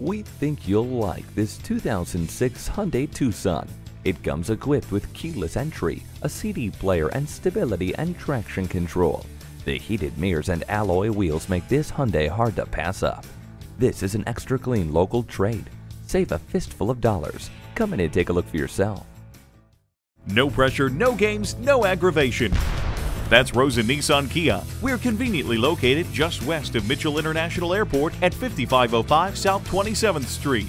We think you'll like this 2006 Hyundai Tucson. It comes equipped with keyless entry, a CD player, and stability and traction control. The heated mirrors and alloy wheels make this Hyundai hard to pass up. This is an extra clean local trade. Save a fistful of dollars. Come in and take a look for yourself. No pressure, no games, no aggravation. That's Rosen Nissan Kia. We're conveniently located just west of Mitchell International Airport at 5505 South 27th Street.